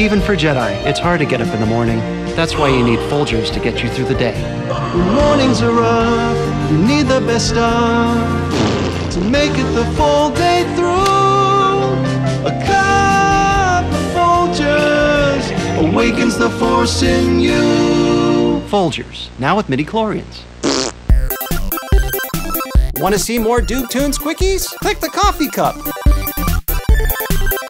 Even for Jedi, it's hard to get up in the morning. That's why you need Folgers to get you through the day. When mornings are rough, you need the best stuff to make it the full day through. A cup of Folgers awakens the force in you. Folgers, now with midichlorians. Want to see more Doogtoons quickies? Click the coffee cup.